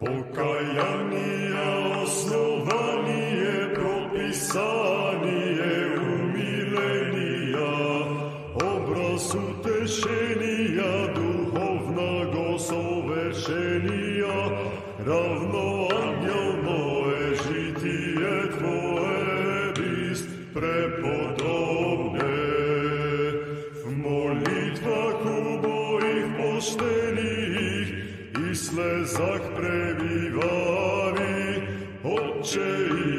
Pokajanija osnovanije, propisanije, umilenija, obraz utešenija, duhovna go soveršenija, ravno anjel moje žitije tvoje bist prepodobne. V molitvah ubojih poštenih slesak prebivali, oče i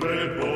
Red Bull.